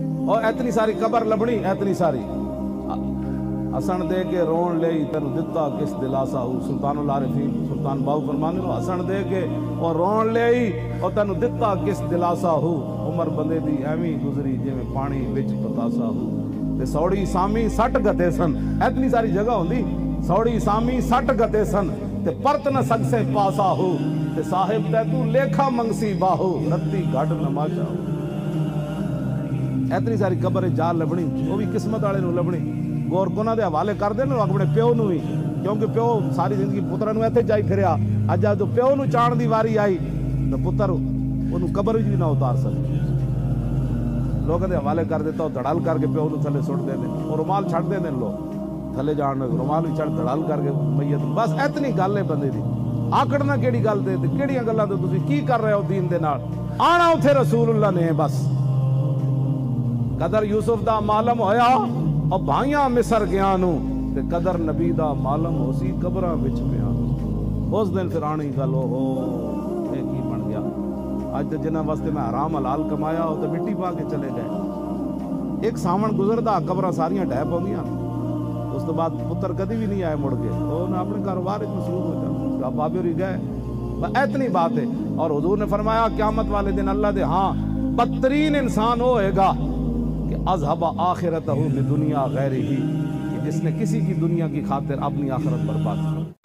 ਉਹ ਇਤਨੀ ਸਾਰੀ ਕਬਰ ਲੱਭਣੀ ਇਤਨੀ ਸਾਰੀ। ਹਸਣ ਦੇ ਕੇ ਰੋਣ ਲਈ ਤੈਨੂੰ ਦਿੱਤਾ ਕਿਸ ਦਿਲਾਸਾ ਹੂ? ਸੁਲਤਾਨੁਲ ਆਰਿਫੀਨ, ਸੁਲਤਾਨ ਬਾਬੂ ਫਰਮਾਉਂਦੇ ਨੇ ਹਸਣ ਦੇ ਕੇ ਉਹ ਰੋਣ ਲਈ ਉਹ ਤੈਨੂੰ ਦਿੱਤਾ ਕਿਸ ਦਿਲਾਸਾ ਹੂ? ਉਮਰ ਬੰਦੇ ਦੀ ਐਵੇਂ ਗੁਜ਼ਰੀ, ਜਿਵੇਂ ਪਾਣੀ ਵਿੱਚ ਪਤਾਸਾ ਹੋ। ਤੇ ਸੌੜੀ ਸਾਮੀ 60 ਗਤੇ ਸਨ। ਇਤਨੀ ਸਾਰੀ ਜਗ੍ਹਾ ਹੁੰਦੀ, ਸੌੜੀ ਸਾਮੀ 60 ਗਤੇ ਸਨ। ਤੇ ਪਰਤ ਨ ਸਕਸੇ ਪਾਸਾ ਹੂ। ਤੇ ਸਾਹਿਬ ਤੈ ਤੂੰ ਲੇਖਾ ਮੰਗਸੀ ਬਾਹੂ। ਰੱਤੀ ਘਟ ਨਮਾਜ਼ਾ ਇਤਨੀ ਸਾਰੀ ਕਬਰ ਜਾ ਲੱਭਣੀ, ਉਹ ਵੀ ਕਿਸਮਤ ਵਾਲੇ ਨੂੰ ਲੱਭਣੀ। ਗੌਰ ਕੋਨਾ ਦੇ ਹਵਾਲੇ ਕਰਦੇ ਨੇ ਆਪਣੇ ਪਿਓ ਨੂੰ ਵੀ, ਕਿਉਂਕਿ ਪਿਓ ਸਾਰੀ ਜ਼ਿੰਦਗੀ ਪੁੱਤਰਾਂ ਨੂੰ ਇੱਥੇ ਜਾਈ ਫਿਰਿਆ। ਅੱਜ ਜਦੋਂ ਪਿਓ ਨੂੰ ਚਾਣ ਦੀ ਵਾਰੀ ਆਈ, ਤਾਂ ਪੁੱਤਰ ਉਹਨੂੰ ਕਬਰ ਵਿੱਚ ਵੀ ਨਾ ਉਤਾਰ ਸਕੇ। ਲੋਕਾਂ ਦੇ ਹਵਾਲੇ ਕਰ ਦਿੱਤਾ, ਉਹ ਧੜਾਲ ਕਰਕੇ ਪਿਓ ਨੂੰ ਥੱਲੇ ਸੁੱਟ ਦਿੰਦੇ ਉਹ ਰੁਮਾਲ ਛੱਡ ਦਿੰਦੇ ਨੇ ਲੋਕ। ਥੱਲੇ ਜਾਣ ਨੂੰ ਰੁਮਾਲ ਵੀ ਛੱਡ ਧੜਾਲ ਕਰਕੇ ਮਈਤ ਬਸ ਇਤਨੀ ਗੱਲ ਹੈ ਬੰਦੇ ਦੀ। ਆਕੜਨਾ ਕਿਹੜੀ ਗੱਲ ਤੇ ਕਿਹੜੀਆਂ ਗੱਲਾਂ ਤੇ ਤੁਸੀਂ ਕੀ ਕਰ ਰਹੇ ਹੋ ਦੀਨ ਦੇ ਨਾਲ? ਆਣਾ ਉਥੇ ਰਸੂਲullah ਨੇ ਬਸ। कदर यूसुफ दा मालम होया, और भाइयाँ मिसर गया ते कदर नबी दा मालम होसी कब्रा विच पिया उस दिन फिर आनी गल ओहो की बन गया? अज तो जिन्होंने वास्ते मैं आराम हलाल कमाया वो तो मिट्टी पा के चले गए। एक सावन गुजरदा, कबर सारियाँ डह पादियाँ उस तो बाद पुत्र कभी भी नहीं आए मुड़ के। उन्हें अपने कारोबार मसरूफ हो जाता बाबे और गए। इतनी बात है। और हजूर ने फरमाया, क्यामत वाले दिन अल्लाह दे हाँ बदतरीन इंसान होएगा। अजहबा आखिरत में दुनिया गैर ही कि जिसने किसी की दुनिया की खातिर अपनी आखिरत बर्बाद की।